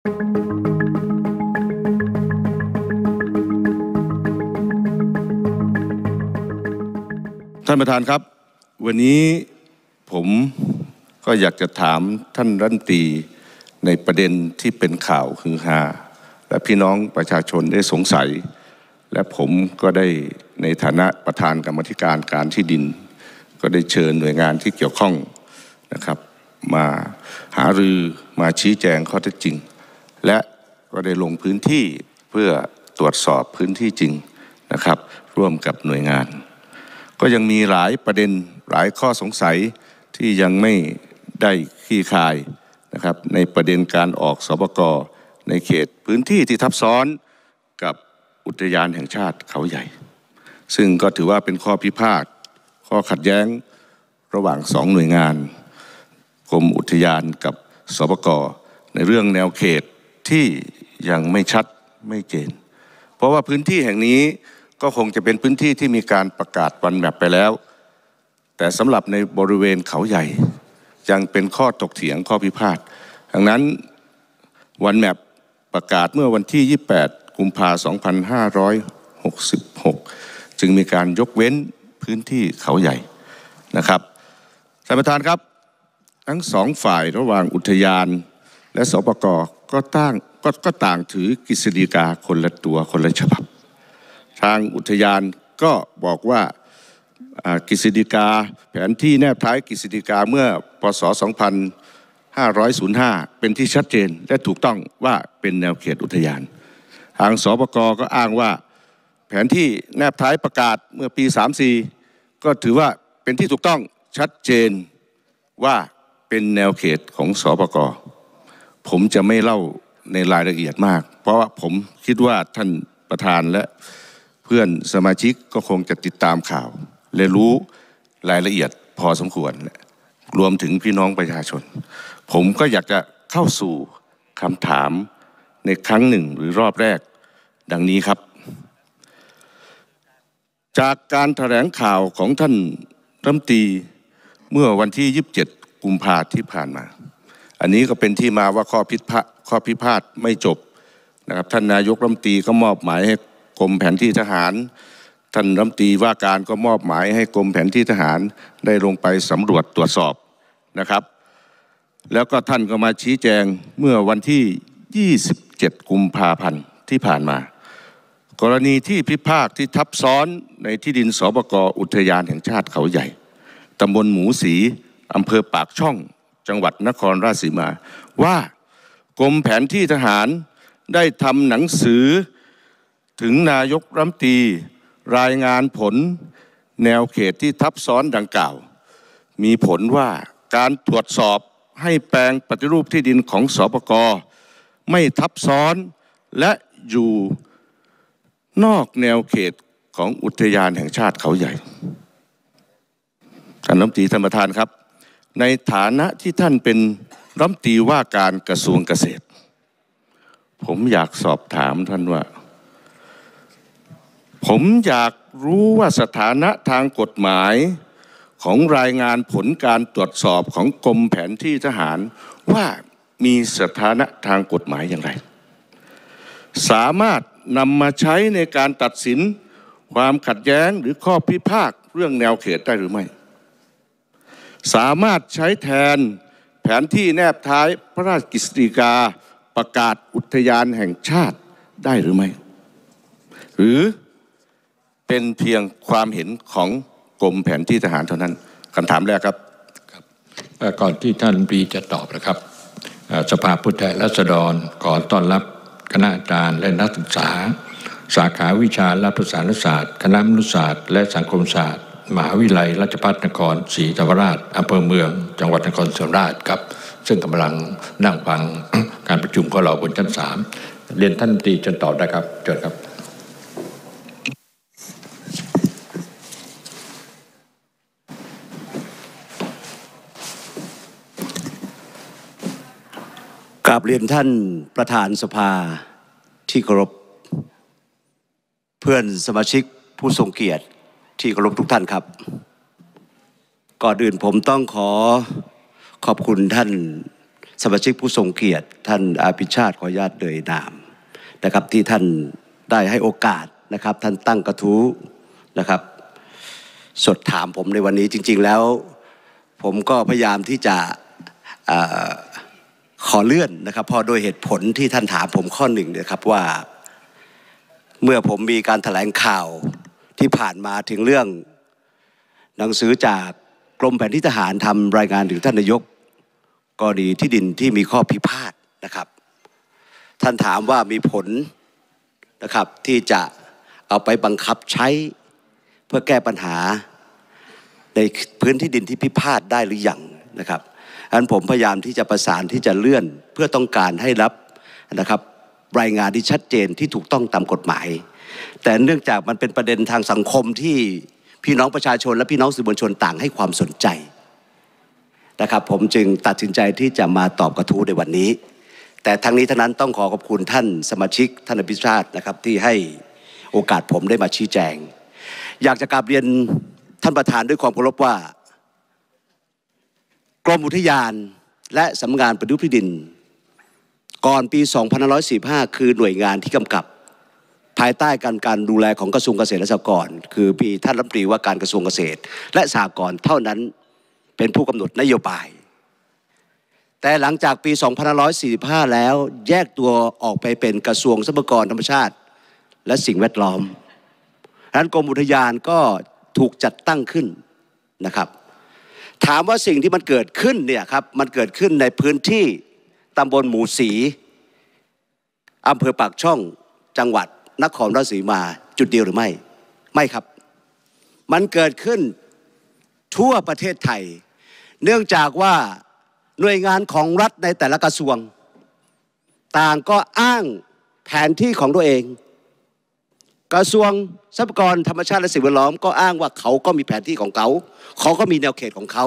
ท่านประธานครับ วันนี้ผมก็อยากจะถามท่านรัฐมนตรีในประเด็นที่เป็นข่าวคือฮาและพี่น้องประชาชนได้สงสัย และผมก็ได้ในฐานะประธานกรรมธิการการที่ดิน ก็ได้เชิญหน่วยงานที่เกี่ยวข้องนะครับ มาหารือมาชี้แจงข้อเท็จจริง และก็ได้ลงพื้นที่เพื่อตรวจสอบพื้นที่จริงนะครับ ร่วมกับหน่วยงาน ก็ยังมีหลายประเด็นหลายข้อสงสัยที่ยังไม่ได้คลี่คลายนะครับในประเด็นการออกสบกในเขตพื้นที่ที่ทับซ้อนกับอุทยานแห่งชาติเขาใหญ่ ซึ่งก็ถือว่าเป็นข้อพิพาทข้อขัดแย้งระหว่างสองหน่วยงานกรมอุทยานกับสบกในเรื่องแนวเขต ที่ยังไม่ชัดไม่เจน เพราะว่าพื้นที่แห่งนี้ก็คงจะเป็นพื้นที่ที่มีการประกาศวันแมปไปแล้ว แต่สำหรับในบริเวณเขาใหญ่ ยังเป็นข้อตกเถียงข้อพิพาทดังนั้นวันแมปประกาศเมื่อวันที่ 28 กุมภา2566 จึงมีการยกเว้นพื้นที่เขาใหญ่นะครับท่านประธานครับ ทั้งสองฝ่ายระหว่างอุทยานและสปก ก็ตั้งก็ก็ต่างถือกฤษฎีกาคนละตัวคนละฉบับ ทางอุทยานก็บอกว่าอ่ากฤษฎีกา แผนที่แนบท้ายกฤษฎีกาเมื่อพศ 2505 เป็นที่ชัดเจนและถูกต้องว่าเป็นแนวเขตอุทยาน ทางสปกก็อ้างว่าแผนที่แนบท้ายประกาศเมื่อปี 34 ก็ถือว่าเป็นที่ถูกต้องชัดเจนว่าเป็นแนวเขตของสปก ผมจะไม่เล่าในรายละเอียดมาก เพราะว่าผมคิดว่าท่านประธานและเพื่อนสมาชิกก็คงจะติดตามข่าว และรู้รายละเอียดพอสมควร รวมถึงพี่น้องประชาชน ผมก็อยากจะเข้าสู่คำถามในครั้งหนึ่งหรือรอบแรกดังนี้ครับ จากการแถลงข่าวของท่านรัมตีเมื่อวันที่ 27 กุมภาที่ผ่านมา อันนี้ก็เป็นที่มาว่าข้อพิพาทข้อพิพาทไม่จบนะครับท่านนายกรัฐมนตรีก็มอบหมายให้กรมแผนที่ทหาร ท่านรัฐมนตรีว่าการก็มอบหมายให้กรมแผนที่ทหารได้ลงไปสำรวจตรวจสอบนะครับ แล้วก็ท่านก็มาชี้แจงเมื่อวันที่ 27 กุมภาพันธ์ที่ผ่านมา กรณีที่พิพากที่ทับซ้อนในที่ดินสปกอุทยานแห่งชาติเขาใหญ่ตำบลหมูสีอำเภอปากช่อง จังหวัดนครราชสีมา ว่ากรมแผนที่ทหารได้ทำหนังสือถึงนายกรัมตี รายงานผลแนวเขตที่ทับซ้อนดังกล่าว มีผลว่าการตรวจสอบให้แปลงปฏิรูปที่ดินของสปกไม่ทับซ้อนและอยู่นอกแนวเขตของอุทยานแห่งชาติเขาใหญ่ท่านรัฐมนตรีท่านประธานครับ ในฐานะที่ท่านเป็นรัฐมนตรีว่าการกระทรวงเกษตร ผมอยากสอบถามท่านว่า ผมอยากรู้ว่าสถานะทางกฎหมายของรายงานผลการตรวจสอบของกรมแผนที่ทหาร ว่ามีสถานะทางกฎหมายอย่างไร สามารถนำมาใช้ในการตัดสินความขัดแย้งหรือข้อพิพาทเรื่องแนวเขตได้หรือไม่ สามารถใช้แทนแผนที่แนบท้ายพระราชกฤษฎีกาประกาศอุทยานแห่งชาติได้หรือไม่ หรือเป็นเพียงความเห็นของกรมแผนที่ทหารเท่านั้นคำถามแรกครับเอ่อก่อนที่ท่านปีจะตอบนะครับสภาผู้แทนราษฎรขอต้อนรับคณะอาจารย์และนักศึกษา สาขาวิชารัฐประศาสนศาสตร์ คณะมนุษยศาสตร์ และสังคมศาสตร์ มหาวิทยาลัยราชภัฏนครศรีธรรมราชอำเภอเมือง จังหวัดนครศรีธรรมราชครับ ซึ่งกำลังนั่งฟังการประชุมของเราบนชั้นสามเรียนท่านตีจนตอบได้ครับเชิญครับ กราบเรียนท่านประธานสภาที่เคารพ เพื่อนสมาชิกผู้ทรงเกียรติ ที่เคารพทุกท่านครับ ก่อนอื่นผมต้องขอขอบคุณท่านสมาชิกผู้ทรงเกียรติ ท่านอาภิชาติขออนุญาตเดยนามนะครับที่ท่านได้ให้โอกาสนะครับ ท่านตั้งกระทู้นะครับ สดถามผมในวันนี้จริง ๆแล้ว ผมก็พยายามที่จะอขอเลื่อนนะครับเพอโดยเหตุผลที่ท่านถามผมข้อหนึ่งนะครับว่า เมื่อผมมีการถแถลงข่าว ที่ผ่านมาถึงเรื่อง หนังสือจากกรมแผนที่ทหารทำรายงานถึงท่านนายกกรณีที่ดินที่มีข้อพิพาทนะครับ ท่านถามว่ามีผลนะครับที่จะเอาไปบังคับใช้เพื่อแก้ปัญหาในพื้นที่ดินที่พิพาทได้หรือยังนะครับอันผมพยายามที่จะประสานที่จะเลื่อนเพื่อต้องการให้รับนะครับ รายงานที่ชัดเจนที่ถูกต้องตามกฎหมาย แต่เนื่องจากมันเป็นประเด็นทางสังคมที่พี่น้องประชาชน และพี่น้องสื่อมวลชนต่างให้ความสนใจนะครับผมจึงตัดสินใจที่จะมาตอบกระทู้ในวันนี้ แต่ทั้งนี้ทั้งนั้นต้องขอขอบคุณท่านสมาชิกท่านอภิชาตินะครับที่ให้โอกาสผมได้มาชี้แจง อยากจะกราบเรียนท่านประธานด้วยความเคารพว่า กรมอุทยานและสำนักงานปรูปที่ดิน ก่อนปี 2545 คือหน่วยงานที่กำกับ ภายใต้การการดูแลของกระทรวงเกษตรและสหกรณ์คือปีท่านรัฐมนตรีว่าการกระทรวงเกษตร และสหกรณ์เท่านั้นเป็นผู้กำหนดนโยบาย แต่หลังจากปี 2545 แล้วแยกตัวออกไปเป็นกระทรวงทรัพยากรธรรมชาติ และสิ่งแวดล้อมดังนั้นกรมอุทยานก็ถูกจัดตั้งขึ้นนะครับ ถามว่าสิ่งที่มันเกิดขึ้นเนี่ยครับมันเกิดขึ้นในพื้นที่ตำบลหมูสีอำเภอปากช่องจังหวัด นครราชสีมาจุดเดียวหรือไม่ ไม่ครับ มันเกิดขึ้นทั่วประเทศไทย เนื่องจากว่าหน่วยงานของรัฐในแต่ละกระทรวง ต่างก็อ้างแผนที่ของตัวเอง กระทรวงทรัพยากรธรรมชาติและสิ่งแวดล้อมก็อ้างว่าเขาก็มีแผนที่ของเขา เขาก็มีแนวเขตของเขา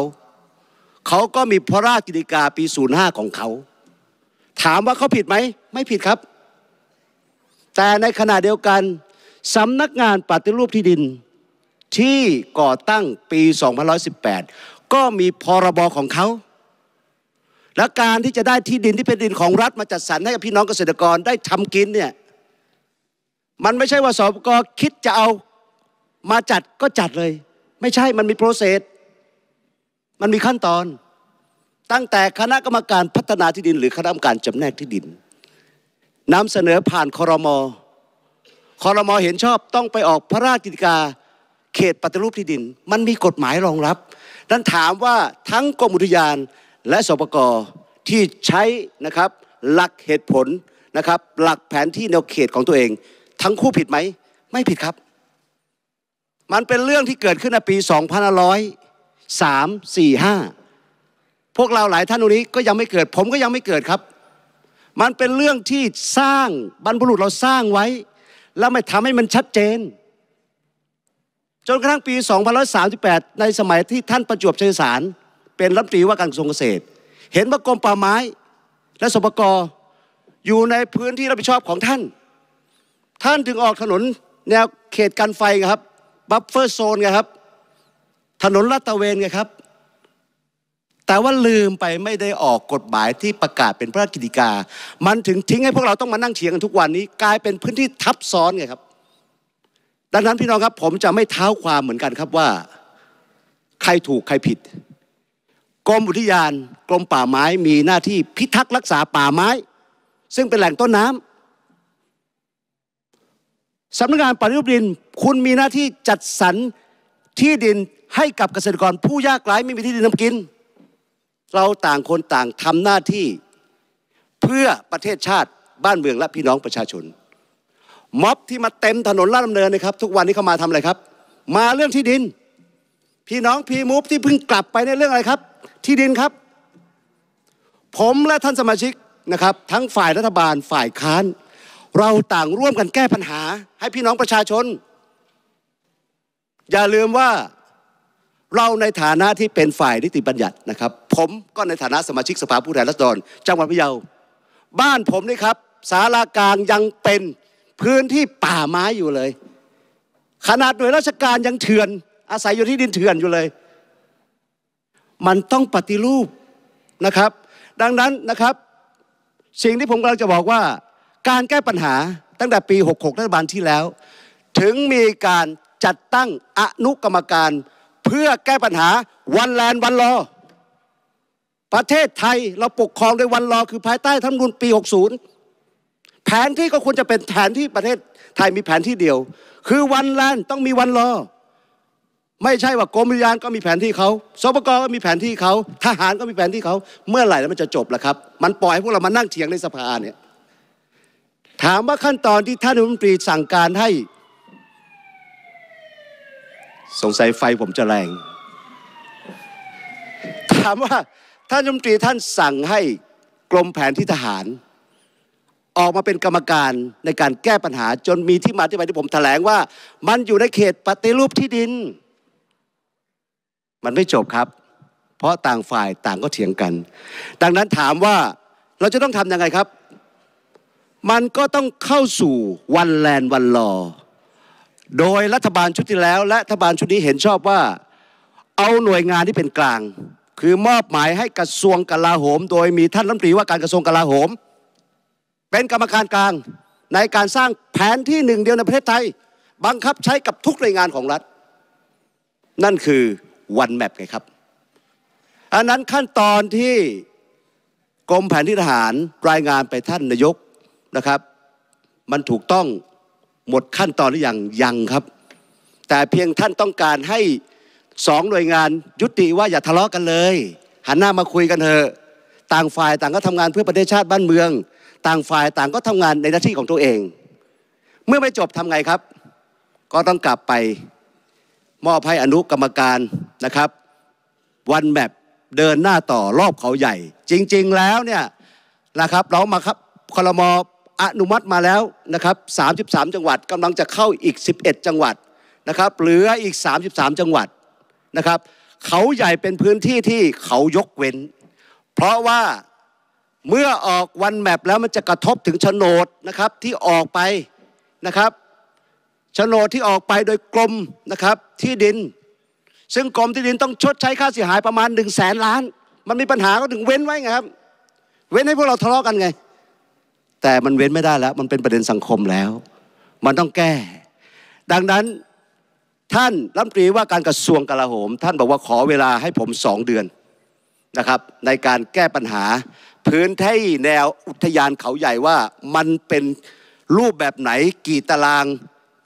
เขาก็มีพระราชกิจกาปี 05 ของเขา ถามว่าเขาผิดไหม ไม่ผิดครับ แต่ในขณะเดียวกันสำนักงานปฏิรูปที่ดินที่ก่อตั้งปี 2518 ก็มีพรบของเขา และการที่จะได้ที่ดินที่เป็นดินของรัฐมาจัดสรรให้กับพี่น้องเกษตรกรได้ทำกินเนี่ยมันไม่ใช่ว่าสปกคิดจะเอามาจัดก็จัดเลย ไม่ใช่มันมีโปรเซสมันมีขั้นตอน ตั้งแต่คณะกรรมการพัฒนาที่ดิน หรือคณะกรรมการจำแนกที่ดิน นำเสนอผ่านคอรมอคอรมอเห็นชอบต้องไปออกพระราชกิจกาเขตปฏิรูปที่ดิน มันมีกฎหมายรองรับดันถามว่าทั้งกรมอุทยานและสปกที่ใช้นะครับหลักเหตุผลนะครับ หลักแผนที่แนวเขตของตัวเอง ทั้งคู่ผิดไหม ไม่ผิดครับ มันเป็นเรื่องที่เกิดขึ้นในปี2503 45พวกเราหลายท่านตรงนี้ก็ยังไม่เกิด ผมก็ยังไม่เกิดครับ มันเป็นเรื่องที่สร้างบรรพบุรุษเราสร้างไว้ แล้วไม่ทำให้มันชัดเจน จนกระทั่งปี2538 ในสมัยที่ท่านประจวบชัยสาร เป็นรัฐมนตรีว่าการกระทรวงเกษตร เห็นว่ากรมป่าไม้ และสปกรอยู่ในพื้นที่รับผิดชอบของท่าน ท่านถึงออกถนนแนวเขตกันไฟครับ buffer zone ครับ ถนนลาดตระเวนครับ แต่ว่าลืมไปไม่ได้ออกกฎหมายที่ประกาศเป็นพระราชกฤษฎีกามันถึงทิ้งให้พวกเราต้องมานั่งเถียงกันทุกวันนี้ กลายเป็นพื้นที่ทับซ้อนไงครับ ดังนั้นพี่น้องครับ ผมจะไม่เท้าความเหมือนกันครับว่า ใครถูกใครผิดกรมอุทยานกรมป่าไม้มีหน้าที่พิทักษ์รักษาป่าไม้ ซึ่งเป็นแหล่งต้นน้ำสำนักงานปฏิรูปดิน คุณมีหน้าที่จัดสรรที่ดินให้กับเกษตรกรผู้ยากไร้ไม่มีที่ดินทำกิน เราต่างคนต่างทำหน้าที่เพื่อประเทศชาติบ้านเมืองและพี่น้องประชาชน ม็อบที่มาเต็มถนนลาดดำเนินนะครับทุกวันนี้เขามาทำอะไรครับ มาเรื่องที่ดิน พี่น้องพีมูฟที่เพิ่งกลับไปในเรื่องอะไรครับ ที่ดินครับ ผมและท่านสมาชิกนะครับ ทั้งฝ่ายรัฐบาลฝ่ายค้าน เราต่างร่วมกันแก้ปัญหาให้พี่น้องประชาชน อย่าลืมว่า เราในฐานะที่เป็นฝ่ายนิติบัญญัตินะครับ ผมก็ในฐานะสมาชิกสภาผู้แทนราษฎรจังหวัดพะเยา บ้านผมนี่ครับสารากลางยังเป็นพื้นที่ป่าไม้อยู่เลย ขนาดหน่วยราชการยังเถื่อน อาศัยอยู่ที่ดินเถื่อนอยู่เลย มันต้องปฏิรูปนะครับ ดังนั้นนะครับ สิ่งที่ผมกำลังจะบอกว่า การแก้ปัญหาตั้งแต่ปี 66 รัฐบาลที่แล้ว ถึงมีการจัดตั้งอนุกรรมการ พื่อแก้ปัญหาวันแลนวันรอ ประเทศไทยเราปกครองโดยวันรอ คือภายใต้ธรรมนูญปี 60 แผนที่ก็ควรจะเป็นแผนที่ประเทศไทยมีแผนที่เดียว คือวันแลนต้องมีวันรอ ไม่ใช่ว่ากรมวิทยานก็มีแผนที่เขาสปกก็มีแผนที่เขาทหารก็มีแผนที่เขาเมื่อไหร่แล้วมันจะจบล่ะครับ มันปล่อยให้พวกเรามานั่งเถียงในสภาเนี่ยถามว่าขั้นตอนที่ท่านรัฐมนตรีสั่งการให้ สงสัยไฟผมจะแรง ถามว่าท่านรัฐมนตรีท่านสั่งให้กรมแผนที่ทหาร ออกมาเป็นกรรมการในการแก้ปัญหาจนมีที่มาที่ไปที่ผมแถลงว่า มันอยู่ในเขตปฏิรูปที่ดิน มันไม่จบครับ เพราะต่างฝ่ายต่างก็เถียงกัน ดังนั้นถามว่าเราจะต้องทำยังไงครับ มันก็ต้องเข้าสู่วันแลนวันรอ โดยรัฐบาลชุดที่แล้ว และรัฐบาลชุดนี้เห็นชอบว่า เอาหน่วยงานที่เป็นกลาง คือมอบหมายให้กระทรวงกลาโหม โดยมีท่านรัฐมนตรีว่าการกระทรวงกลาโหม เป็นกรรมการกลางในการสร้างแผนที่หนึ่งเดียวในประเทศไทย บังคับใช้กับทุกหน่วยงานของรัฐ นั่นคือวันแมปไงครับ อันนั้นขั้นตอนที่กรมแผนที่ทหารรายงานไปท่านนายกนะครับ มันถูกต้อง หมดขั้นตอนหรือยังยังครับ แต่เพียงท่านต้องการให้สองหน่วยงานยุติว่าอย่าทะเลาะกันเลย หันหน้ามาคุยกันเถอะต่างฝ่ายต่างก็ทำงานเพื่อประเทศชาติบ้านเมือง ต่างฝ่ายต่างก็ทำงานในหน้าที่ของตัวเอง เมื่อไม่จบทำไงครับ ก็ต้องกลับไปมอบให้อนุกรรมการนะครับ วันแมปเดินหน้าต่อรอบเขาใหญ่ จริง ๆ แล้วเนี่ยนะครับ เรามาครับคลม อนุมัติมาแล้วนะครับ33 จังหวัดกำลังจะเข้าอีก 11 จังหวัดนะครับเหลืออีก 33 จังหวัดนะครับ เขาใหญ่เป็นพื้นที่ที่เขายกเว้น เพราะว่าเมื่อออกวันแมปแล้วมันจะกระทบถึงโฉนดนะครับที่ออกไปนะครับโฉนดที่ออกไปโดยกรมนะครับที่ดิน ซึ่งกรมที่ดินต้องชดใช้ค่าเสียหายประมาณหนึ่งแสนล้าน มันมีปัญหาก็ถึงเว้นไว้ไงครับ เว้นให้พวกเราทะเลาะกันไง แต่มันเว้นไม่ได้แล้ว มันเป็นประเด็นสังคมแล้ว มันต้องแก้ ดังนั้นท่านรัฐมนตรีว่าการกระทรวงกลาโหม ท่านบอกว่าขอเวลาให้ผมสองเดือนนะครับ ในการแก้ปัญหา พื้นที่แนวอุทยานเขาใหญ่ว่ามันเป็นรูปแบบไหนกี่ตาราง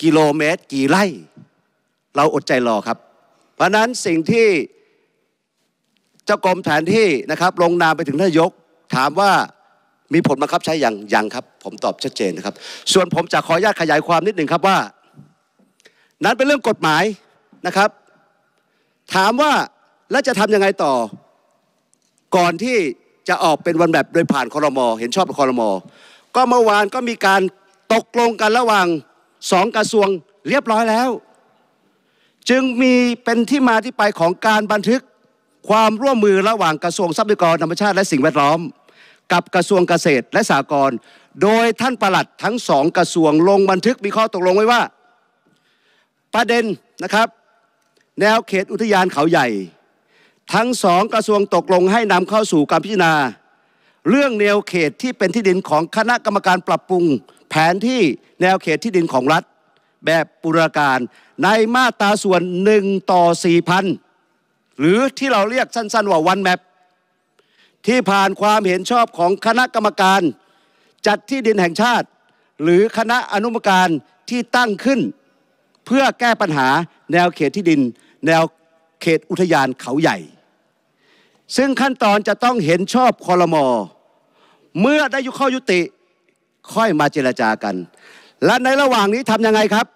กิโลเมตร กี่ไร่ เราอดใจรอครับ เพราะนั้นสิ่งที่เจ้ากรมแผนที่นะครับ ลงนามไปถึงท่านนายกถามว่า มีผลบังคับใช้อย่างยังครับ ผมตอบชัดเจนนะครับ ส่วนผมจะขออนุญาตขยายความนิดหนึ่งครับว่า นั้นเป็นเรื่องกฎหมายนะครับ ถามว่าแล้วจะทำยังไงต่อ ก่อนที่จะออกเป็นวันแบบโดยผ่านคอรมอเห็นชอบคอรมอก็เมื่อวานก็มีการตกลงกันระหว่างสองกระทรวงเรียบร้อยแล้ว จึงมีเป็นที่มาที่ไปของการบันทึกความร่วมมือระหว่างกระทรวงทรัพยากรธรรมชาติและสิ่งแวดล้อม กับกระทรวงเกษตรและสหกรณ์โดยท่านประหลัดทั้งสองกระทรวงลงบันทึกมีข้อตกลงไว้ว่า ประเด็นนะครับ แนวเขตอุทยานเขาใหญ่ ทั้งสองกระทรวงตกลงให้นำเข้าสู่การพิจารณา เรื่องแนวเขตที่เป็นที่ดินของคณะกรรมการปรับปรุง แผนที่แนวเขตที่ดินของรัฐ แบบปุรการในมาตราส่วนหนึ่งต่อสี่พันหรือที่เราเรียกสั้นๆว่าวันแมป ที่ผ่านความเห็นชอบของคณะกรรมการ จัดที่ดินแห่งชาติ หรือคณะอนุกรรมการที่ตั้งขึ้น เพื่อแก้ปัญหาแนวเขตที่ดิน แนวเขตอุทยานเขาใหญ่ ซึ่งขั้นตอนจะต้องเห็นชอบคอรมอเมื่อได้ยุข้อยุติค่อยมาเจรจากัน และในระหว่างนี้ทำยังไงครับ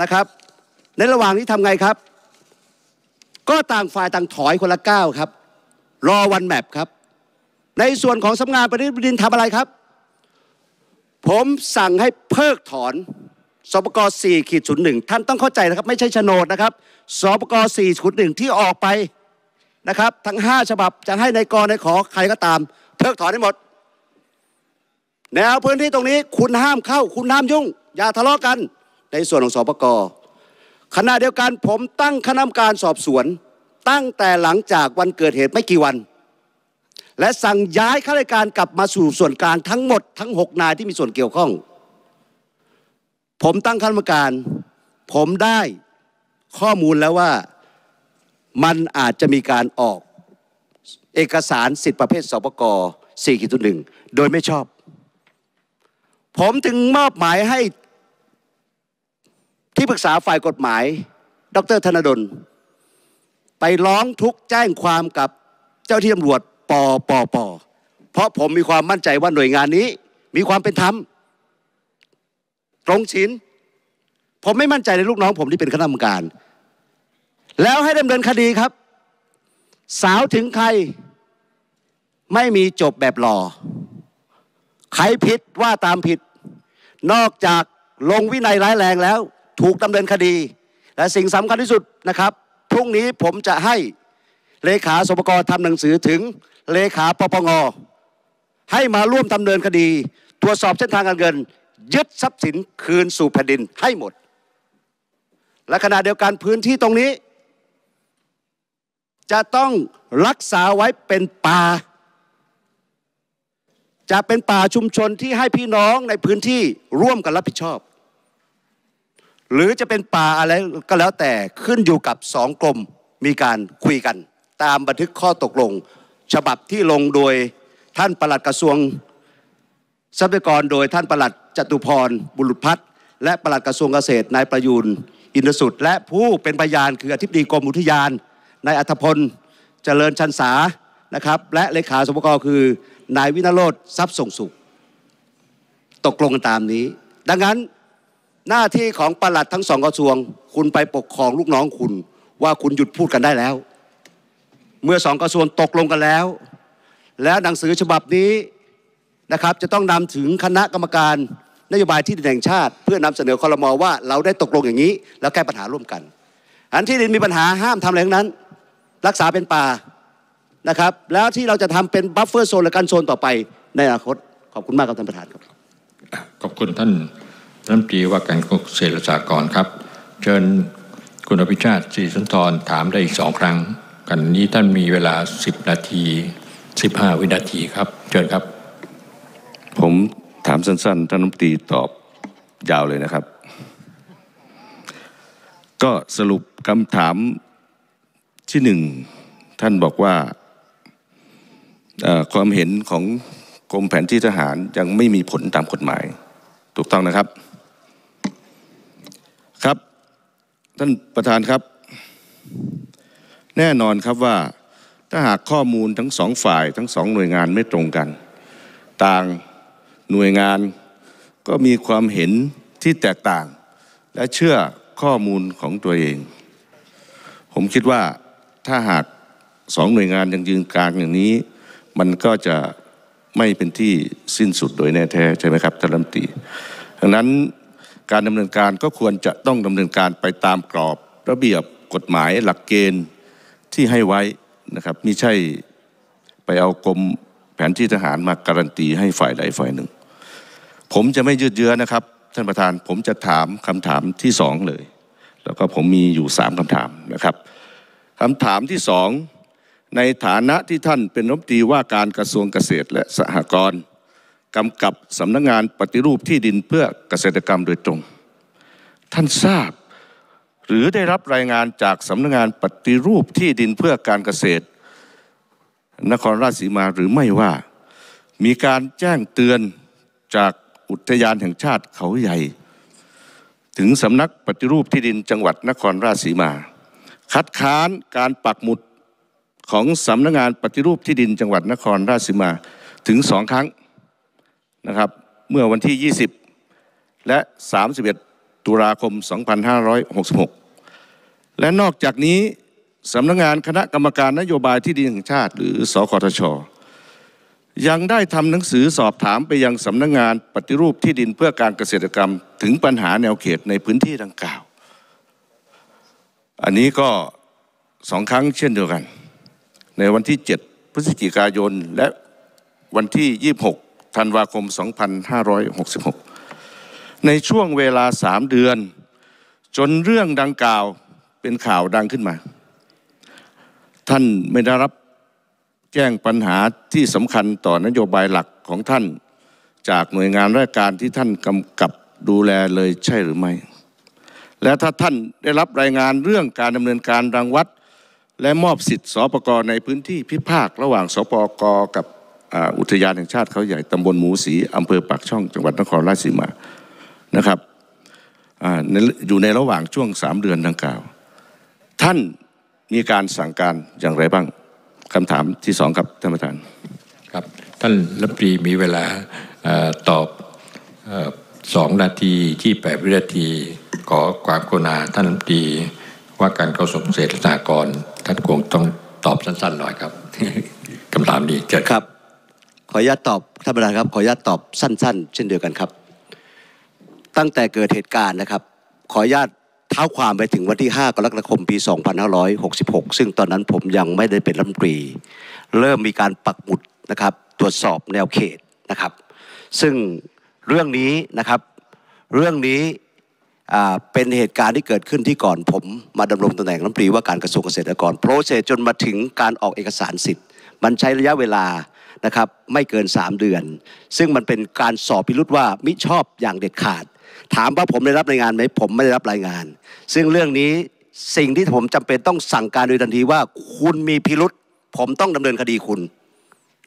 นะครับ ในระหว่างนี้ทำไงครับ ก็ต่างฝ่ายต่างถอยคนละก้าวครับ รอวันแมปครับ ในส่วนของสำนักงานปฏิรูปดินทำอะไรครับ ผมสั่งให้เพิกถอนสปก4ขีดศูนย์หนึ่งท่านต้องเข้าใจนะครับ ไม่ใช่โฉนดนะครับสปก4ขีดหนึ่งที่ออกไปนะครับ ทั้ง 5 ฉบับจะให้ในกรในขอใครก็ตาม เพิกถอนให้หมด แนวพื้นที่ตรงนี้คุณห้ามเข้า คุณห้ามยุ่ง อย่าทะเลาะกัน ในส่วนของสปกขณะเดียวกันผมตั้งคณะกรรมการสอบสวน ตั้งแต่หลังจากวันเกิดเหตุไม่กี่วัน และสั่งย้ายข้าราชการกลับมาสู่ส่วนกลางทั้งหมดทั้ง 6 นายที่มีส่วนเกี่ยวข้อง ผมตั้งคณะกรรมการ ผมได้ข้อมูลแล้วว่ามันอาจจะมีการออกเอกสารสิทธิประเภทสปก4กิจหนึ่งโดยไม่ชอบ ผมถึงมอบหมายให้ที่ปรึกษาฝ่ายกฎหมาย ดรธนดล ไปร้องทุกข์แจ้งความกับเจ้าที่ตำรวจปปปเพราะผมมีความมั่นใจว่าหน่วยงานนี้ มีความเป็นธรรมตรงฉินผมไม่มั่นใจในลูกน้อง ผมที่เป็นคณะกรรมการ แล้วให้ดำเนินคดีครับ สาวถึงใคร ไม่มีจบแบบหล่อใครผิดว่าตามผิด นอกจากลงวินัยร้ายแรงแล้ว ถูกดำเนินคดี และสิ่งสำคัญที่สุดนะครับ พรุ่งนี้ผมจะให้เลขาสปกรทำหนังสือถึงเลขาปปงให้มาร่วมดำเนินคดี ตรวจสอบเส้นทางการเงิน ยึดทรัพย์สินคืนสู่แผ่นดินให้หมด และขณะเดียวกันพื้นที่ตรงนี้ จะต้องรักษาไว้เป็นป่า จะเป็นป่าชุมชนที่ให้พี่น้องในพื้นที่ร่วมกันรับผิดชอบ หรือจะเป็นป่าอะไรก็แล้วแต่ขึ้นอยู่กับสองกรมมีการคุยกัน ตามบันทึกข้อตกลง ฉบับที่ลงโดยท่านปลัดกระทรวงทรัพยากรโดยท่านปลัดจตุพรบุรุษพัฒน์และปลัดกระทรวงเกษตรนายประยูนอินทสุดและผู้เป็นพยานคืออธิบดีกรมอุทยานนายอัธพลเจริญชันษานะครับ และเลขาสมกคือนายวินโรธทรัพย์ส่งสุข ตกลงกันตามนี้ ดังนั้น หน้าที่ของประหลัดทั้งสองกระทรวง คุณไปปกครองลูกน้องคุณ ว่าคุณหยุดพูดกันได้แล้ว เมื่อสองกระทรวงตกลงกันแล้ว แล้วหนังสือฉบับนี้นะครับจะต้องนำถึงคณะกรรมการนโยบายที่ดินแห่งชาติ เพื่อนำเสนอคอรมอว่าเราได้ตกลงอย่างนี้ แล้วแก้ปัญหาร่วมกัน อันที่ดินมีปัญหาห้ามทำอะไรทั้งนั้น รักษาเป็นป่านะครับแล้วที่เราจะทำเป็น buffer zone และกันโซนต่อไปในอนาคตขอบคุณมากครับท่านประธานครับขอบคุณท่าน รัฐมนตรีว่าการกระทรวงเกษตรและสหกรณ์ครับ เชิญคุณอภิชาติศรีสุนทรถามได้อีกสองครั้งกันนี้ท่านมีเวลา10นาที15วินาทีครับ เชิญครับ ผมถามสั้นๆท่านรัฐมนตรีตอบยาวเลยนะครับ ก็สรุปคำถามที่หนึ่งท่านบอกว่าความเห็นของกรมแผนที่ทหารยังไม่มีผลตามกฎหมาย ถูกต้องนะครับ ท่านประธานครับ แน่นอนครับว่าถ้าหากข้อมูลทั้งสองฝ่ายทั้งสองหน่วยงานไม่ตรงกัน ต่างหน่วยงานก็มีความเห็นที่แตกต่าง และเชื่อข้อมูลของตัวเอง ผมคิดว่าถ้าหากสองหน่วยงานยังยืนกลางอย่างนี้ มันก็จะไม่เป็นที่สิ้นสุดโดยแน่แท้ใช่ไหมครับท่านรัฐมนตรีดังนั้น การดำเนินการก็ควรจะต้องดำเนินการไปตามกรอบระเบียบกฎหมายหลักเกณฑ์ที่ให้ไว้นะครับมิใช่ไปเอากรมแผนที่ทหารมาการันตีให้ฝ่ายใดฝ่ายหนึ่ง ผมจะไม่ยืดเยื้อนะครับ ท่านประธานผมจะถามคำถามที่สองเลย แล้วก็ผมมีอยู่สามคำถามนะครับคำถามที่สองในฐานะที่ท่านเป็นรัฐมนตรีว่าการกระทรวงเกษตรและสหกรณ์ กำกับสำนักงานปฏิรูปที่ดินเพื่อเกษตรกรรมโดยตรง ท่านทราบ หรือได้รับรายงานจากสำนักงานปฏิรูปที่ดินเพื่อการเกษตร นครราชสีมาหรือไม่ว่า มีการแจ้งเตือนจากอุทยานแห่งชาติเขาใหญ่ ถึงสำนักปฏิรูปที่ดินจังหวัดนครราชสีมา คัดค้านการปักหมุดของสำนักงานปฏิรูปที่ดินจังหวัดนครราชสีมาถึงสองครั้ง นะครับเมื่อวันที่ 20 และ 31 ตุลาคม 2566 และนอกจากนี้สำนักงานคณะกรรมการนโยบายที่ดินแห่งชาติ หรือสคทช ยังได้ทำหนังสือสอบถามไปยังสำนักงานปฏิรูปที่ดินเพื่อการเกษตรกรรม ถึงปัญหาแนวเขตในพื้นที่ดังกล่าว อันนี้ก็สองครั้งเช่นเดียวกัน ในวันที่ 7 พฤศจิกายนและวันที่ 26 ธันวาคม 2566 ในช่วงเวลาสามเดือน จนเรื่องดังกล่าวเป็นข่าวดังขึ้นมา ท่านไม่ได้รับแจ้งปัญหาที่สำคัญต่อนโยบายหลักของท่าน จากหน่วยงานราชการที่ท่านกำกับดูแลเลยใช่หรือไม่ และถ้าท่านได้รับรายงานเรื่องการดำเนินการรังวัด และมอบสิทธิ์สปกรในพื้นที่พิพากระหว่างสปกกับ อ่าอุทยานแห่งชาติเขาใหญ่ตำบลหมูสีอำเภอปากช่องจังหวัดนครราชสีมานะครับอ่าในอยู่ในระหว่างช่วงสามเดือนดังกล่าว ท่านมีการสั่งการอย่างไรบ้างคำถามที่สองครับท่านประธานครับท่านรัฐมนตรีมีเวลาเอ่อตอบเอ่อสองนาทีที่แปดวินาที ขอความกรุณาท่านรัฐมนตรีว่าการกระทรวงเกษตรและสหกรณ์ท่านคงต้องตอบสั้นๆหน่อยครับคำถามนี้เชิญครับ ขออนุญาตตอบท่านประธานครับขออนุญาตตอบสั้น ๆ เช่นเดียวกันครับ ตั้งแต่เกิดเหตุการณ์นะครับ ขออนุญาตเท้าความไปถึงวันที่ 5 กรกฎาคมปี 2566 ซึ่งตอนนั้นผมยังไม่ได้เป็นรัฐมนตรี เริ่มมีการปักหมุดนะครับตรวจสอบแนวเขตนะครับ ซึ่งเรื่องนี้นะครับเรื่องนี้เป็นเหตุการณ์ที่เกิดขึ้นที่ก่อนผมมาดำรงตำแหน่งรัฐมนตรีว่าการกระทรวงเกษตรกรโปรเซสจนมาถึงการออกเอกสารสิทธิ์ มันใช้ระยะเวลา นะครับไม่เกิน 3 เดือน ซึ่งมันเป็นการสอบพิรุษว่ามิชอบอย่างเด็ดขาด ถามว่าผมได้รับรายงานไหมผมไม่ได้รับรายงาน ซึ่งเรื่องนี้สิ่งที่ผมจำเป็นต้องสั่งการโดยทันทีว่าคุณมีพิรุษผมต้องดำเนินคดีคุณ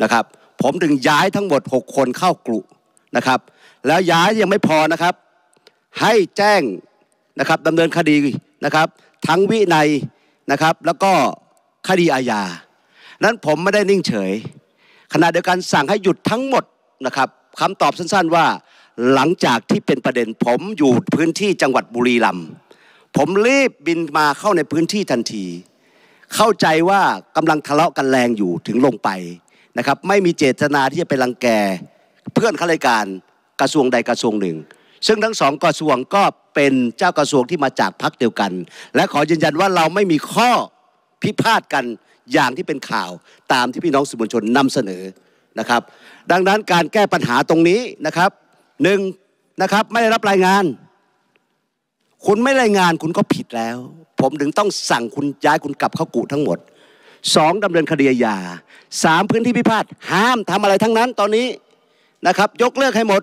นะครับ ผมถึงย้ายทั้งหมด 6 คนเข้ากลุ่นะครับ แล้วย้ายยังไม่พอนะครับ ให้แจ้งนะครับดำเนินคดีนะครับ ทั้งวินัยนะครับ แล้วก็คดีอาญานั้นผมไม่ได้นิ่งเฉย ขณะเดียวกันสั่งให้หยุดทั้งหมดนะครับคำตอบสั้นๆว่าหลังจากที่เป็นประเด็นผมอยู่พื้นที่จังหวัดบุรีรัมย์ผมรีบบินมาเข้าในพื้นที่ทันที เข้าใจว่ากำลังทะเลาะกันแรงอยู่ถึงลงไปนะครับไม่มีเจตนาที่จะไปรังแก เพื่อนข้าราชการกระทรวงใดกระทรวงหนึ่ง ซึ่งทั้งสองกระทรวงก็เป็นเจ้ากระทรวงที่มาจากพรรคเดียวกัน และขอยืนยันว่าเราไม่มีข้อพิพาทกัน อย่างที่เป็นข่าวตามที่พี่น้องสื่อมวลชนนำเสนอนะครับ ดังนั้นการแก้ปัญหาตรงนี้นะครับหนึ่งนะครับไม่ได้รับรายงาน คุณไม่รายงานคุณก็ผิดแล้ว ผมถึงต้องสั่งคุณย้ายคุณกลับเข้ากุทั้งหมดสองดำเนินคดีอาญาสามพื้นที่พิพาทห้ามทำอะไรทั้งนั้นตอนนี้นะครับ ยกเลิกให้หมด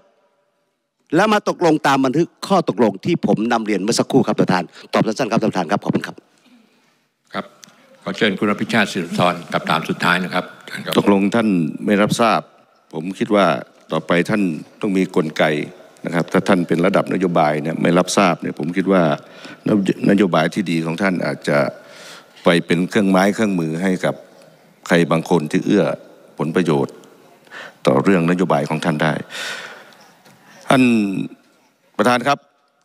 แล้วมาตกลงตามบันทึกข้อตกลงที่ผมนำเรียนเมื่อสักครู่ครับท่านประธาน ตอบสั้นๆครับท่านประธานครับขอบคุณครับ ขอเชิญคุณอภิชาติสิริธรกับถามสุดท้ายนะครับเชิญครับตกลงท่านไม่รับทราบ ผมคิดว่าต่อไปท่านต้องมีกลไกนะครับ ถ้าท่านเป็นระดับนโยบายเนี่ยไม่รับทราบเนี่ยผมคิดว่านโยนโยบายที่ดีของท่านอาจจะไปเป็นเครื่องไม้เครื่องมือให้กับใครบางคนที่เอื้อผลประโยชน์ ต่อเรื่องนโยบายของท่านได้ ท่านประธานครับ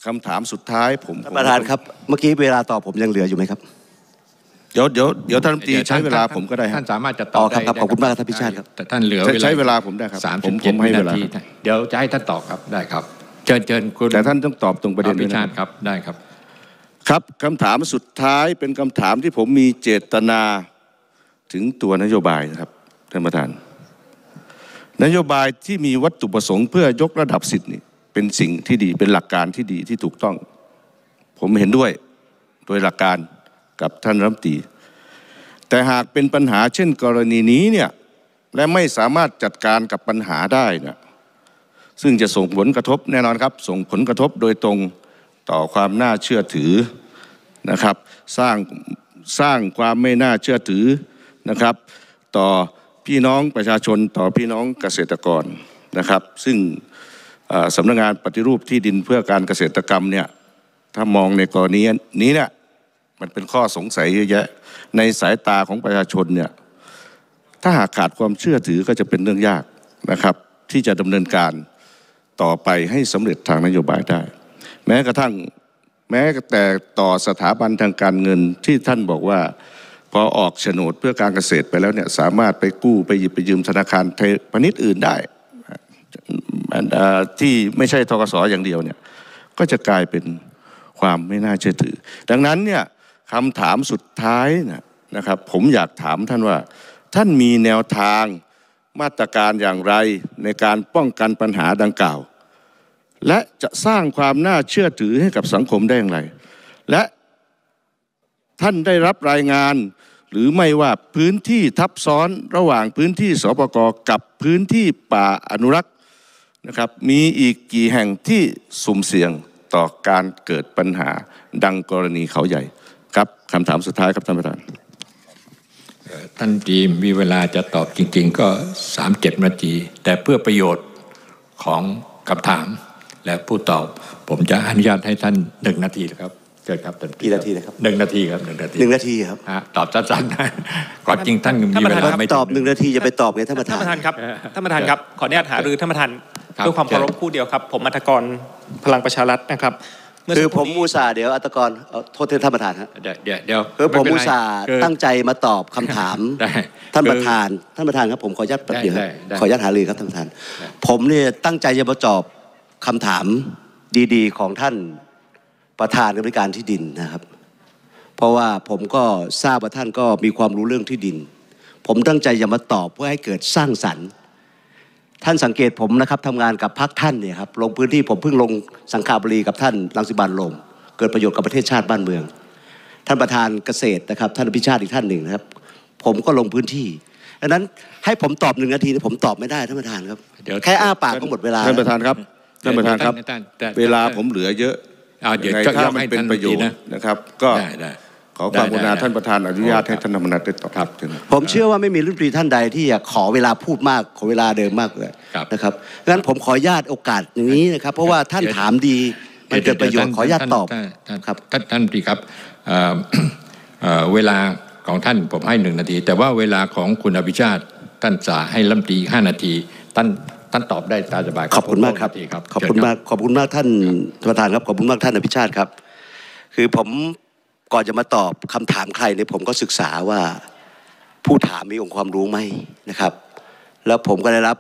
คำถามสุดท้ายผมท่านประธานครับ เมื่อกี้เวลาตอบผมยังเหลืออยู่ไหมครับ เดี๋ยวเดี๋ยวเดี๋ยวท่านรัฐมนตรีใช้เวลาผมก็ได้ท่านฮะสามารถจะตอ๋ออบครับได้ครับขอบคุณมากครับท่านพิชาติครับแต่ท่านเหลือใช้ใช้เวลาผมได้ครับสามผสิมบผเจ็ดมให้วิเวนาลาทีเดี๋ยวจะให้ท่านตอบครับได้ครับเชิญเชิญคุณแต่ท่านต้องตอบตรงประเด็นอด้วภิยนะชาคติรับครับได้ครับ ครับคำถามสุดท้ายเป็นคำถามที่ผมมีเจตนาถึงตัวนโยบายนะครับท่านประธาน นโยบายที่มีวัตถุประสงค์เพื่อยกระดับสิทธิ์นี่เป็นสิ่งที่ดีเป็นหลักการที่ดีที่ถูกต้อง ผมเห็นด้วยโดยหลักการ กับท่านรัฐมนตรีแต่หากเป็นปัญหาเช่นกรณีนี้เนี่ยและไม่สามารถจัดการกับปัญหาได้นี่ยซึ่งจะส่งผลกระทบแน่นอนครับ ส่งผลกระทบโดยตรงต่อความน่าเชื่อถือนะครับ สร้างสร้างความไม่น่าเชื่อถือนะครับ ต่อพี่น้องประชาชนต่อพี่น้องเกษตรกรนะครับ ซึ่งสำนักงานปฏิรูปที่ดินเพื่อการเกษตรกรรมเนี่ยถ้ามองในกรณีนี้เนี่ย มันเป็นข้อสงสัยเยอะแยะ ในสายตาของประชาชนเนี่ยถ้าหากขาดความเชื่อถือก็จะเป็นเรื่องยากนะครับ ที่จะดำเนินการต่อไปให้สำเร็จทางนโยบายได้ แม้กระทั่งแม้แต่ต่อสถาบันทางการเงินที่ท่านบอกว่า พอออกโฉนดเพื่อการเกษตรไปแล้วเนี่ยสามารถไปกู้ไปหยิบไปยืมธนาคารพาณิชย์อื่นได้ที่ไม่ใช่ทกสอย่างเดียวเนี่ยก็จะกลายเป็นความไม่น่าเชื่อถือ ดังนั้นเนี่ย คำถามสุดท้ายนะนะครับ ผมอยากถามท่านว่า ท่านมีแนวทางมาตรการอย่างไรในการป้องกันปัญหาดังกล่าว และจะสร้างความน่าเชื่อถือให้กับสังคมได้อย่างไร และท่านได้รับรายงาน หรือไม่ว่าพื้นที่ทับซ้อนระหว่างพื้นที่สปกกับพื้นที่ป่าอนุรักษ์นะครับมีอีกกี่แห่งที่สุ่มเสี่ยงต่อการเกิดปัญหาดังกรณีเขาใหญ่ ครับคำถามสุดท้ายครับท่านประธานท่านดีมีเวลาจะตอบจริง ๆ ก็สามเจ็ดนาที แต่เพื่อประโยชน์ของคำถามและผู้ตอบ ผมจะอนุญาตให้ท่านหนึ่งนาทีนะครับเชิญครับท่านกี่นาทีนะครับหนึ่งนาทีครับหนึ่งนาทีหนึ่งนาทีครับฮะตอบสั้นๆนะก่อนจริงท่านมีเวลาไม่ตอบหนึ่งนาทีจะไปตอบไงท่านประท่าธานนประธานครับท่านประธานครับขออนุญาตหารือท่านประธานครับด้วยความเคารพเชิญคู่เดียวครับ ผมอัธกรพลังประชารัฐนะครับเมื่ คือสักผรู่มนี้มูซาห์เดี๋ยวอัตกรเอาโทษท่านประธานฮะเดี๋ยวเดี๋ยวเดี๋ยวคือผมไเป็นมูไรซาห์คือตั้งใจมาตอบคำถามได้ท่านคือประธานท่านประธานครับผมขออนุญาตแป๊บเดียวได้ฮะได้ขออนุญาตหารือครับท่านประธาน ผมเนี่ยตั้งใจจะมาตอบคำถามดีๆ ของท่านประธานกรรมการที่ดินนะครับ เพราะว่าผมก็ทราบว่าท่านก็มีความรู้เรื่องที่ดิน ผมตั้งใจจะมาตอบเพื่อให้เกิดสร้างสรรค์ ท่านสังเกตผมนะครับทำงานกับพรรคท่านเนี่ยครับลงพื้นที่ผมเพิ่งลงสังขาบรีกับท่านรังสิบานโรมเกิดประโยชน์กับประเทศชาติบ้านเมือง ท่านประธานเกษตรนะครับ ท่านอภิชาติอีกท่านหนึ่งนะครับ ผมก็ลงพื้นที่ดังนั้นให้ผมตอบหนึ่งนาทีเนี่ยผมตอบไม่ได้ท่านประธานครับเดี๋ยวแค่อ้าปากก็หมดเวลาท่านประธานครับท่านประธานครับท่านท่านเวลาผมเหลือเยอะเอาเดี๋ยวยังไงก็ถ้ายกมันให้เป็นท่านประโยชทีน์นะนะครับ ก็ได้ได้ ขอความกรุณาได้ได้ท่านประธานอนุญาตให้ท่านธรรมนัฐได้ตอบครับเชิญผมเชื่อว่าไม่มีรุ่นตรีท่านใดที่อยากขอเวลาพูดมากขอเวลาเดิมมากเลยครับนะครับงั้นผมขออนุญาตโอกาสอย่างนี้นะครับ เพราะว่าท่านเดี๋ยวถามดีมันเกิดประโยชน์ขออนุญาตตอบท่านท่านครับท่านท่านดีครับเอ่อเอ่อเวลาของท่านผมให้หนึ่งนาที แต่ว่าเวลาของคุณอภิชาติท่านจะให้ลำตรีห้านาทีท่านท่านตอบได้ตามสบายขอบคุณมากครับนาทีครับขอบคุณมากขอบคุณมากท่านประธานครับขอบคุณมากท่านอภิชาติครับ คือผม ก่อนจะมาตอบคำถามใครเนี่ยผมก็ศึกษาว่าผู้ถามมีองค์ความรู้ไหมนะครับ แล้วผมก็ได้รับ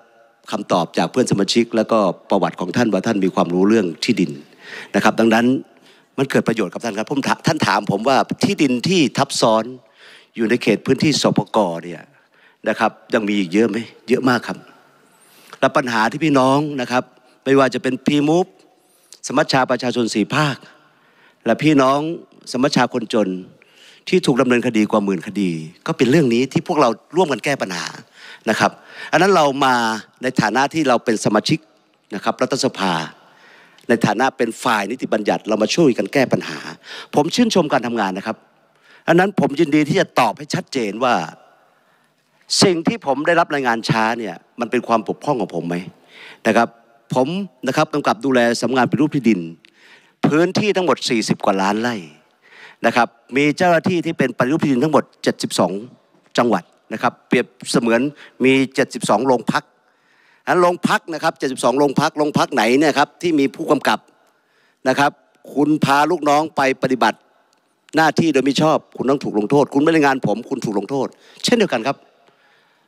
คำตอบจากเพื่อนสมาชิก แล้วก็ประวัติของท่านว่าท่านมีความรู้เรื่องที่ดินนะครับ ดังนั้นมันเกิดประโยชน์กับท่านครับผมท่านถามผมว่าที่ดินที่ทับซ้อนอยู่ในเขตพื้นที่สปกเนี่ยนะครับยังมีอีกเยอะไหมเยอะมากครับและปัญหาที่พี่น้องนะครับ ไม่ว่าจะเป็นพีมูฟสมัชชาประชาชนสี่ภาค และพี่น้อง สมัชชาคนจนที่ถูกดำเนินคดีกว่าหมื่นคดี ก็เป็นเรื่องนี้ที่พวกเราร่วมกันแก้ปัญหานะครับ อันนั้นเรามาในฐานะที่เราเป็นสมาชิกนะครับรัฐสภา ในฐานะเป็นฝ่ายนิติบัญญัติ เรามาช่วยกันแก้ปัญหา ผมชื่นชมการทำงานนะครับ อันนั้นผมยินดีที่จะตอบให้ชัดเจนว่า สิ่งที่ผมได้รับรายงานช้าเนี่ยมันเป็นความปกพร่องของผมไหมนะครับผมนะครับกำกับดูแลสำนักงานปฏิรูปที่ดิน พื้นที่ทั้งหมด 40 กว่าล้านไร่ นะครับมีเจ้าหน้าที่ที่เป็นปฏิรูปที่ดินทั้งหมด 72 จังหวัดนะครับเปรียบเสมือนมี 72 โรงพักอันโรงพักนะครับ 72 โรงพักโรงพักไหนเนี่ยครับที่มีผู้กำกับนะครับ คุณพาลูกน้องไปปฏิบัติหน้าที่โดยมิชอบ คุณต้องถูกลงโทษ คุณไม่ได้งานผม คุณถูกลงโทษ เช่นเดียวกันครับ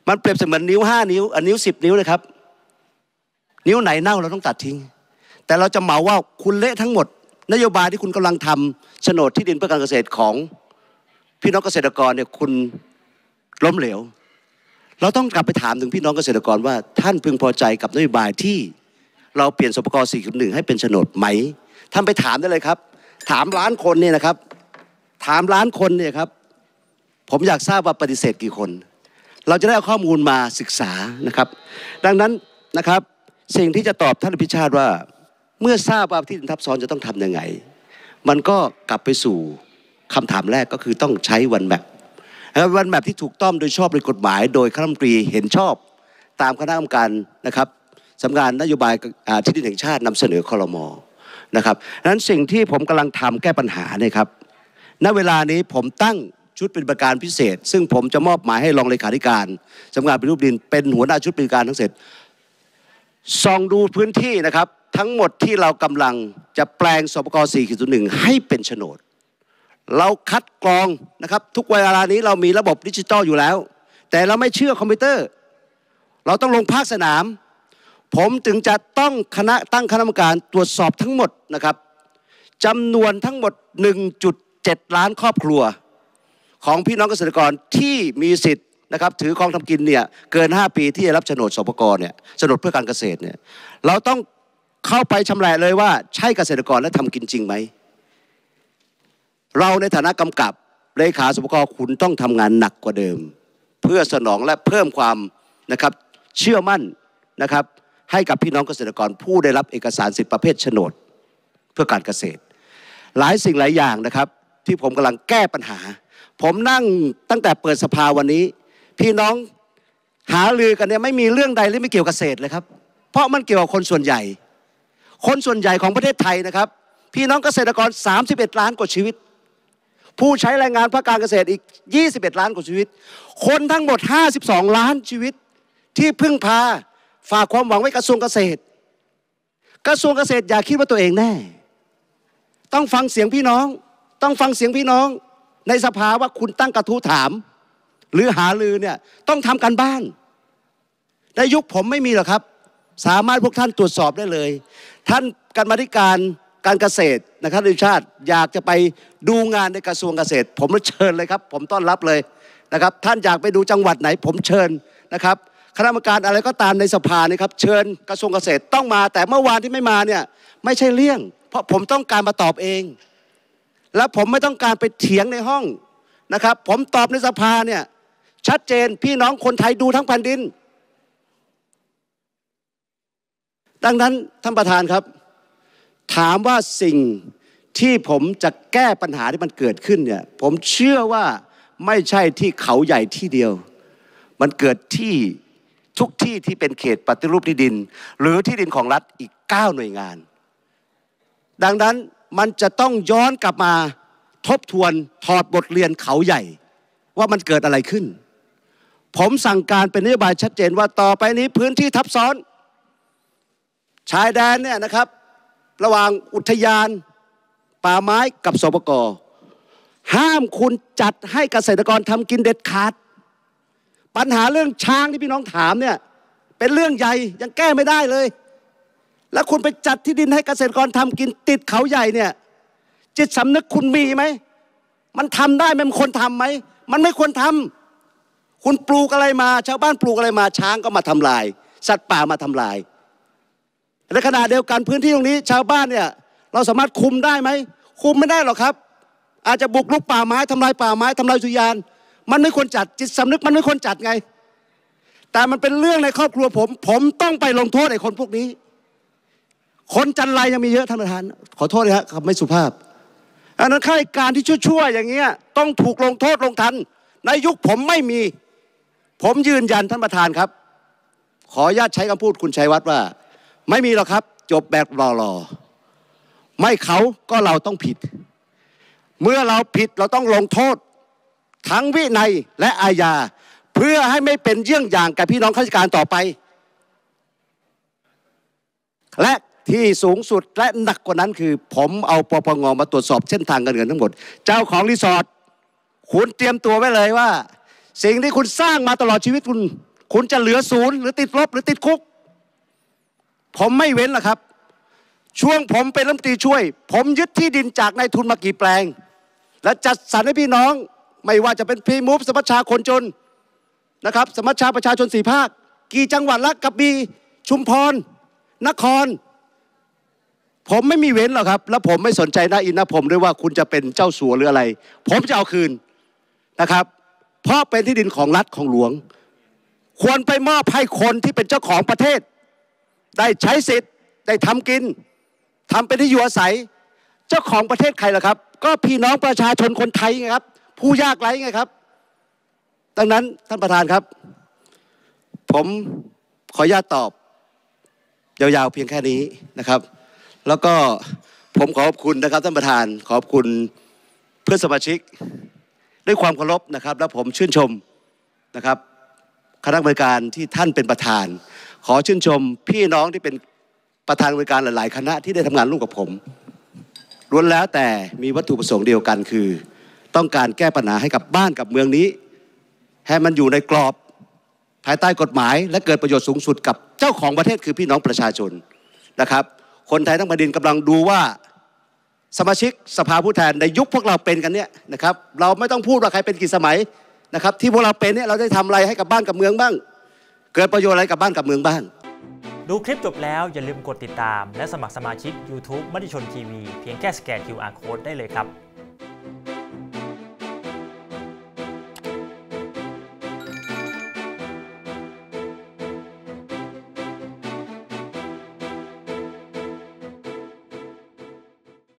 มันเปรียบเสมือนนิ้วห้านิ้วอันนิ้วสิบนิ้วเลยครับ นิ้วไหนเน่าเราต้องตัดทิ้ง แต่เราจะเหมาว่าคุณเละทั้งหมด นโยบายที่คุณกำลังทำโฉนดที่ดินเพื่อการเกษตรของพี่น้องเกษตรกรเนี่ยคุณล้มเหลว เราต้องกลับไปถามถึงพี่น้องเกษตรกรว่าท่านพึงพอใจกับนโยบายที่เราเปลี่ยนสปก4.1ให้เป็นโฉนดไหม ท่านไปถามได้เลยครับ ถามล้านคนเนี่ยนะครับ ถามล้านคนเนี่ยครับ ผมอยากทราบว่าปฏิเสธกี่คน เราจะได้เอาข้อมูลมาศึกษานะครับ ดังนั้นนะครับสิ่งที่จะตอบท่านอภิชาติว่า เมื่อทราบว่าที่ดินทับซ้อนจะต้องทำยังไง มันก็กลับไปสู่คำถามแรกก็คือต้องใช้วันแมปวันแมปที่ถูกต้องโดยชอบโดยกฎหมาย โดยคณะมนตรีเห็นชอบตามคณะกรรมการนะครับสำนักงานนโยบายที่ดินแห่งชาตินำเสนอคอรมอนะครับดังนั้นสิ่งที่ผมกำลังทำแก้ปัญหาเนี่ยครับณเวลานี้ผมตั้งชุดปฏิบัติการพิเศษ ซึ่งผมจะมอบหมายให้รองเลขาธิการสำนักงานปฏิรูปดินเป็นหัวหน้าชุดปฏิบัติการทั้งเสร็จส่องดูพื้นที่นะครับ ทั้งหมดที่เรากำลังจะแปลงสปกร4.1 ให้เป็นโฉนด เราคัดกรองนะครับทุกเวลานี้เรามีระบบดิจิตอลอยู่แล้ว แต่เราไม่เชื่อคอมพิวเตอร์ เราต้องลงภาคสนาม ผมถึงจะต้องคณะตั้งคณะกรรมการตรวจสอบทั้งหมดนะครับจำนวนทั้งหมด 1.7 ล้านครอบครัว ของพี่น้องเกษตรกรที่มีสิทธิ์นะครับถือครองทำกินเนี่ยเกิน 5 ปีที่จะรับโฉนดสปกรเนี่ยโฉนดเพื่อการเกษตรเนี่ยเราต้อง เข้าไปชำแหละเลยว่าใช่เกษตรกรและทำกินจริงไหม เราในฐานะกำกับเลขาสปกคุณต้องทำงานหนักกว่าเดิม เพื่อสนองและเพิ่มความนะครับเชื่อมั่นนะครับให้กับพี่น้องเกษตรกรผู้ได้รับเอกสารสิทธิประเภทโฉนด เพื่อการเกษตร หลายสิ่งหลายอย่างนะครับ ที่ผมกำลังแก้ปัญหา ผมนั่งตั้งแต่เปิดสภาวันนี้ พี่น้องหาลือกันเนี่ยไม่มีเรื่องใดที่ไม่เกี่ยวกับเกษตรเลยครับ เพราะมันเกี่ยวกับคนส่วนใหญ่ คนส่วนใหญ่ของประเทศไทยนะครับ พี่น้องเกษตรกร 31 ล้านกว่าชีวิต ผู้ใช้แรงงานภาคการเกษตรอีก 21 ล้านกว่าชีวิต คนทั้งหมด 52 ล้านชีวิต ที่พึ่งพาฝากความหวังไว้กระทรวงเกษตร กระทรวงเกษตรอย่าคิดว่าตัวเองแน่ ต้องฟังเสียงพี่น้อง ต้องฟังเสียงพี่น้อง ในสภาว่าคุณตั้งกระทู้ถาม หรือหาลือเนี่ยต้องทำกันบ้านในยุคผมไม่มีหรอกครับ สามารถพวกท่านตรวจสอบได้เลย ท่านกรรมธิการการเกษตรนะครับดิชาติอยากจะไปดูงานในกระทรวงเกษตร ผมเชิญเลยครับ ผมต้อนรับเลยนะครับ ท่านอยากไปดูจังหวัดไหน ผมเชิญนะครับคณะกรรมการอะไรก็ตามในสภานี่ครับ เชิญกระทรวงเกษตรต้องมา แต่เมื่อวานที่ไม่มาเนี่ยไม่ใช่เลี่ยง เพราะผมต้องการมาตอบเอง และผมไม่ต้องการไปเถียงในห้องนะครับ ผมตอบในสภาเนี่ยชัดเจนพี่น้องคนไทยดูทั้งแผ่นดิน ดังนั้นท่านประธานครับ ถามว่าสิ่งที่ผมจะแก้ปัญหาที่มันเกิดขึ้นเนี่ยผมเชื่อว่าไม่ใช่ที่เขาใหญ่ที่เดียว มันเกิดที่ทุกที่ที่เป็นเขตปฏิรูปที่ดิน หรือที่ดินของรัฐอีก 9 หน่วยงาน ดังนั้นมันจะต้องย้อนกลับมาทบทวนถอดบทเรียนเขาใหญ่ ว่ามันเกิดอะไรขึ้น ผมสั่งการเป็นนโยบายชัดเจนว่าต่อไปนี้พื้นที่ทับซ้อน ชายแดนเนี่ยนะครับ ระหว่างอุทยานป่าไม้กับสปกห้ามคุณจัดให้เกษตรกรทำกินเด็ดขาด ปัญหาเรื่องช้างที่พี่น้องถามเนี่ยเป็นเรื่องใหญ่ยังแก้ไม่ได้เลย แล้วคุณไปจัดที่ดินให้เกษตรกรทำกินติดเขาใหญ่เนี่ยจิตสำนึกคุณมีไหม มันทำได้ไหมมันควรทำไหม มันไม่ควรทำคุณปลูกอะไรมา ชาวบ้านปลูกอะไรมาช้างก็มาทำลาย สัตว์ป่ามาทำลาย ในขณะเดียวกันพื้นที่ตรงนี้ ชาวบ้านเนี่ยเราสามารถคุมได้ไหมคุมไม่ได้หรอกครับ อาจจะบุกลุกป่าไม้ทำลายป่าไม้ทำลายสุยาน มันไม่ควรจัดจิตสำนึกมันไม่ควรจัดไง แต่มันเป็นเรื่องในครอบครัวผม ผมต้องไปลงโทษไอ้คนพวกนี้ คนจันไรยังมีเยอะท่านประธาน ขอโทษนะครับคำไม่สุภาพอันนั้นข้าราชการที่ชั่วๆอย่างเงี้ยต้องถูกลงโทษลงทัน ในยุคผมไม่มี ผมยืนยันท่านประธานครับ ขออนุญาตใช้คำพูดคุณชัยวัฒน์ว่า ไม่มีหรอกครับ จบแบบรอๆไม่เขาก็เราต้องผิด เมื่อเราผิดเราต้องลงโทษ ทั้งวินัยและอาญา เพื่อให้ไม่เป็นเยี่ยงอย่างกับพี่น้องข้าราชการต่อไป และที่สูงสุดและหนักกว่านั้นคือ ผมเอาปปงมาตรวจสอบเส้นทางการเงินทั้งหมด เจ้าของรีสอร์ทคุณเตรียมตัวไว้เลยว่า สิ่งที่คุณสร้างมาตลอดชีวิตคุณ คุณจะเหลือศูนย์หรือติดลบหรือติดคุก ผมไม่เว้นหรอกครับ ช่วงผมเป็นรัฐมนตรีช่วย ผมยึดที่ดินจากนายทุนมากี่แปลง และจัดสรรให้พี่น้องไม่ว่าจะเป็นพีมูฟสมัชชาคนจนนะครับ สมัชชาประชาชนสี่ภาค กี่จังหวัดละกระบีชุมพร นคร ผมไม่มีเว้นหรอกครับ แล้วผมไม่สนใจนะอินนะผมด้วยว่าคุณจะเป็นเจ้าสัวหรืออะไร ผมจะเอาคืนนะครับ เพราะเป็นที่ดินของรัฐของหลวง ควรไปมอบให้คนที่เป็นเจ้าของประเทศ ได้ใช้สิทธิ์ได้ทำกินทำเป็นที่อยู่อาศัย เจ้าของประเทศใครล่ะครับ ก็พี่น้องประชาชนคนไทยไงครับ ผู้ยากไร้ไงครับ ดังนั้นท่านประธานครับ ผมขออนุญาตตอบ ยาวๆเพียงแค่นี้นะครับ แล้วก็ผมขอขอบคุณนะครับ ท่านประธานขอบคุณเพื่อนสมาชิก ด้วยความเคารพนะครับ และผมชื่นชมนะครับคณะกรรมการที่ท่านเป็นประธาน ขอชื่นชมพี่น้องที่เป็นประธานบริการหลาย ๆ คณะที่ได้ทำงานร่วมกับผมล้วนแล้วแต่มีวัตถุประสงค์เดียวกันคือ ต้องการแก้ปัญหาให้กับบ้านกับเมืองนี้ ให้มันอยู่ในกรอบภายใต้กฎหมาย และเกิดประโยชน์สูงสุดกับเจ้าของประเทศคือพี่น้องประชาชนนะครับ คนไทยทั้งแผ่นดินกำลังดูว่าสมาชิกสภาผู้แทนในยุคพวกเราเป็นกันเนี่ยนะครับ เราไม่ต้องพูดว่าใครเป็นกี่สมัยนะครับ ที่พวกเราเป็นเนี่ยเราได้ทำอะไรให้กับบ้านกับเมืองบ้าง เกิดประโยชน์อะไรกับบ้านกับเมืองบ้าง ดูคลิปจบแล้วอย่าลืมกดติดตาม และสมัครสมาชิก YouTube มติชนทีวีเพียงแค่สแกน QR Code ได้เลยครับ